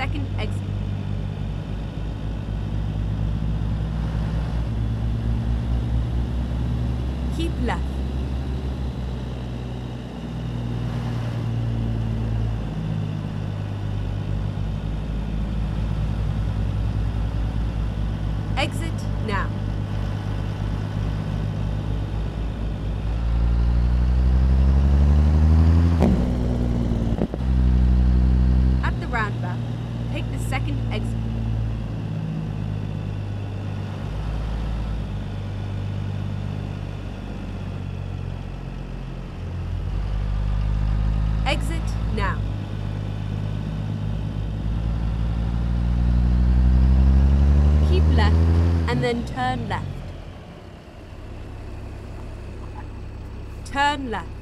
second exit. Keep left. Exit now. At the roundabout, take the second exit. Exit now. Keep left and then turn left. Turn left.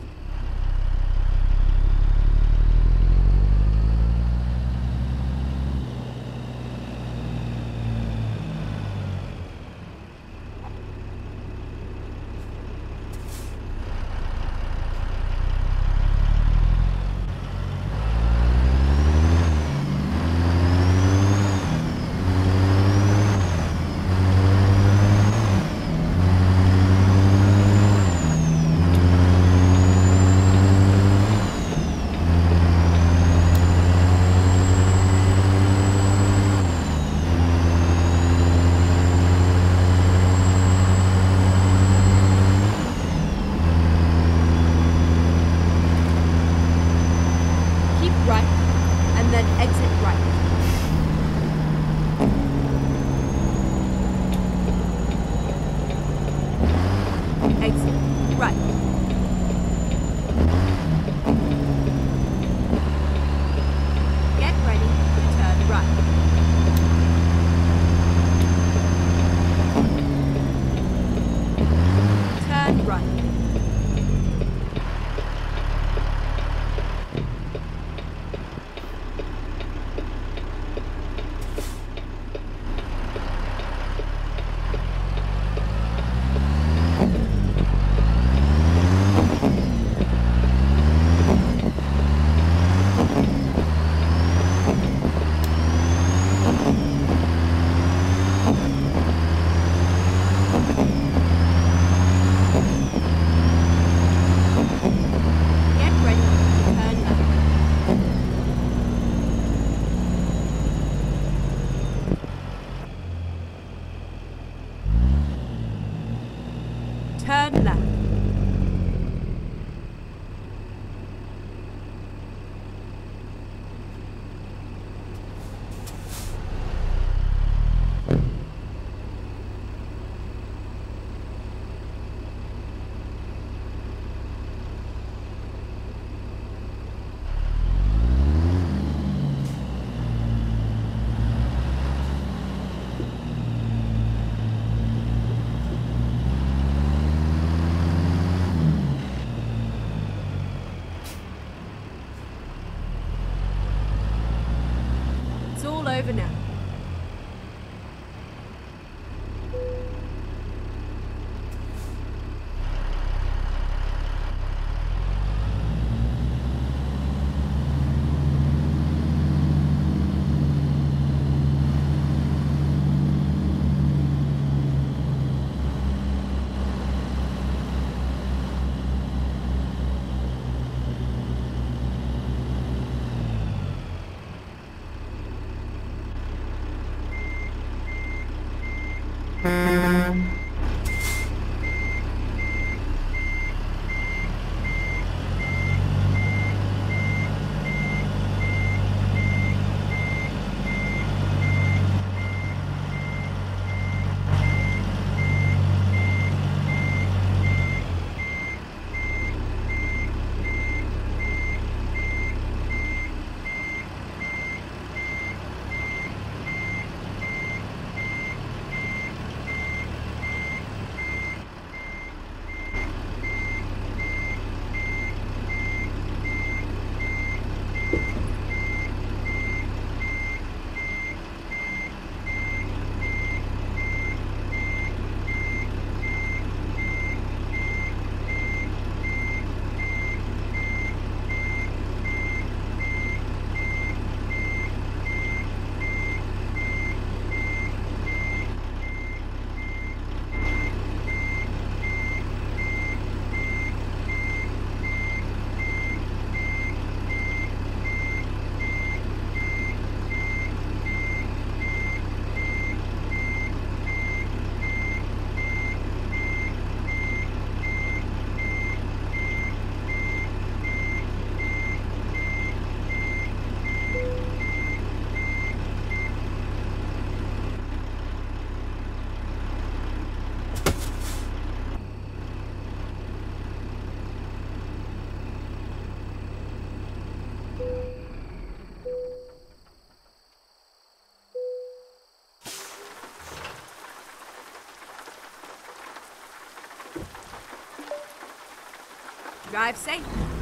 Drive safe.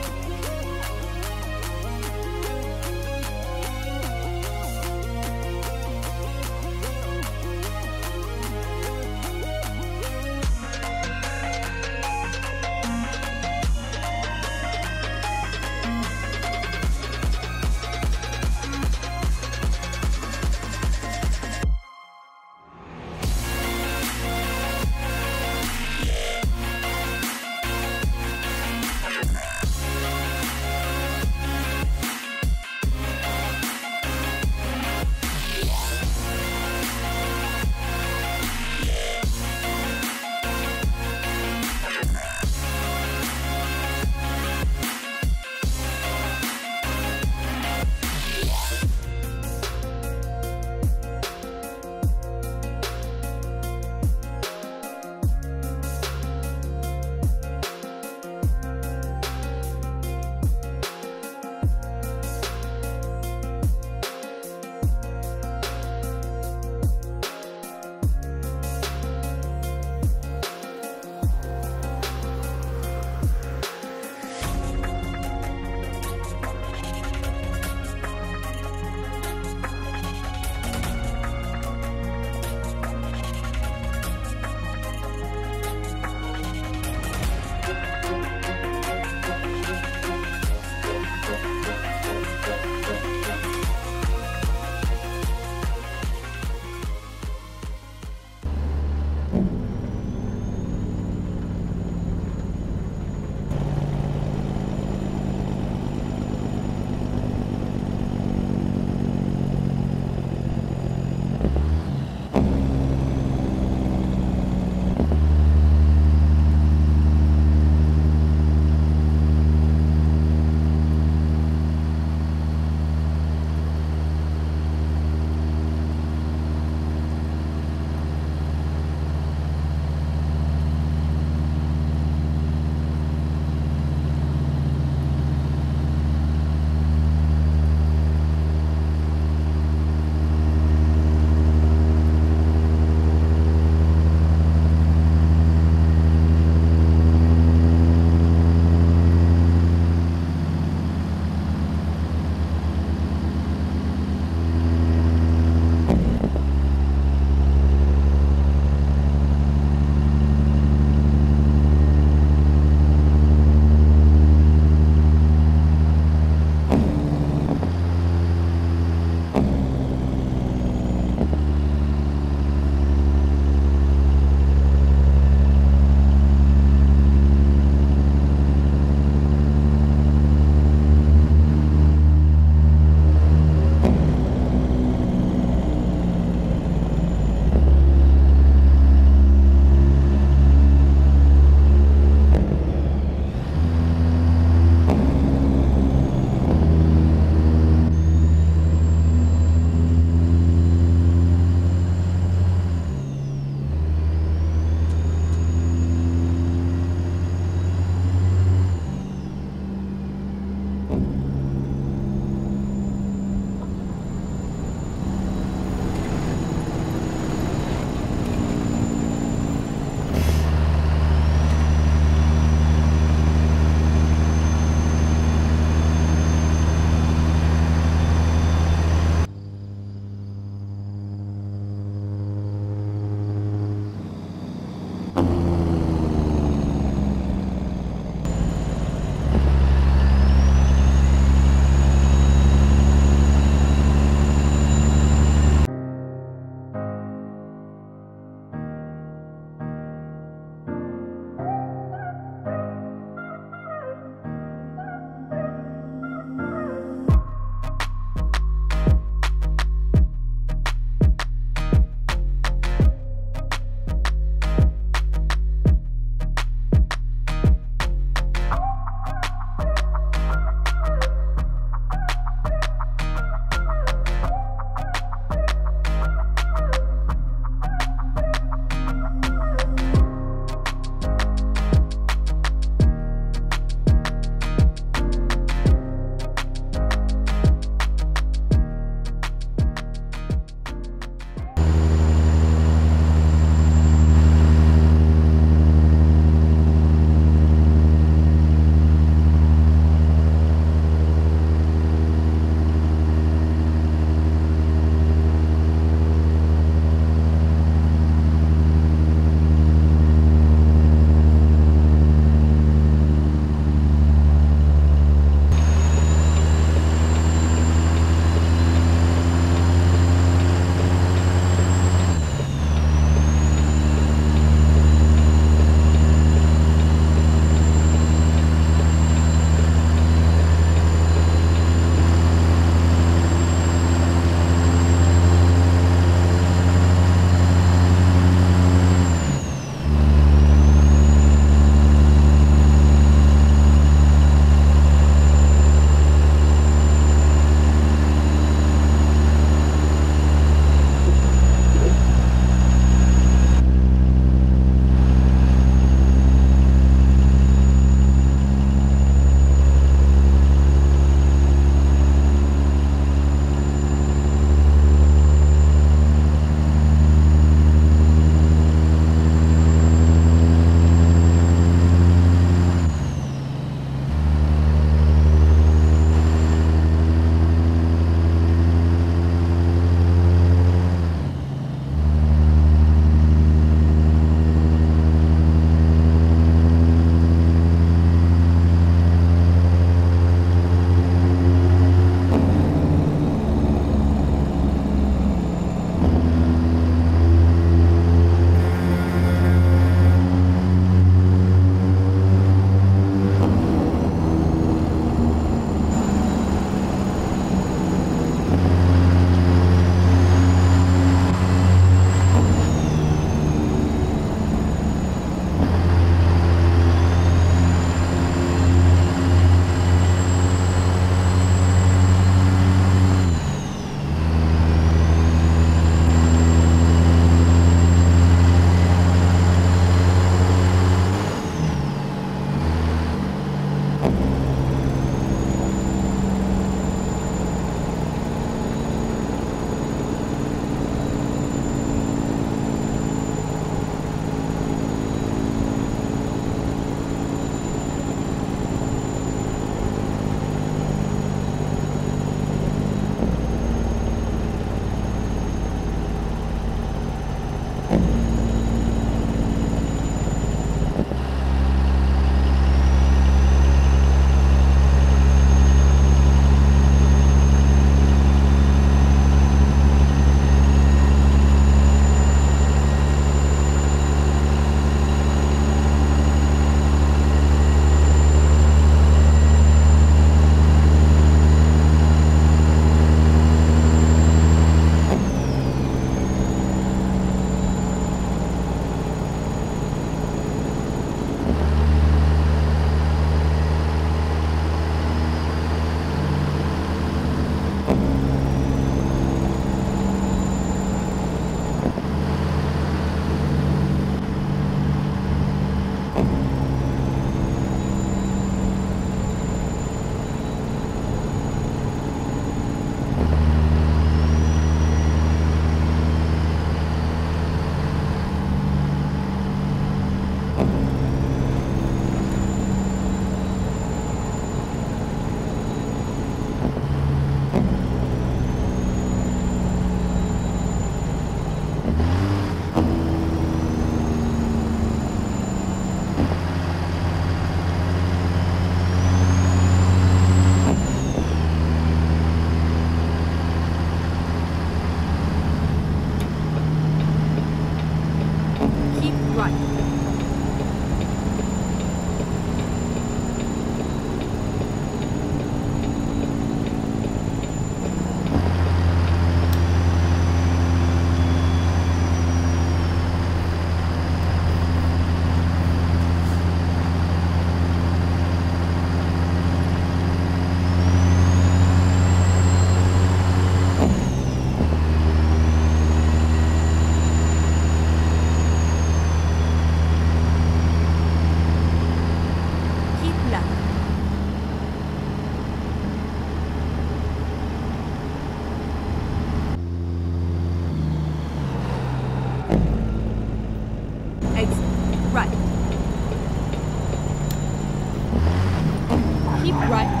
Right.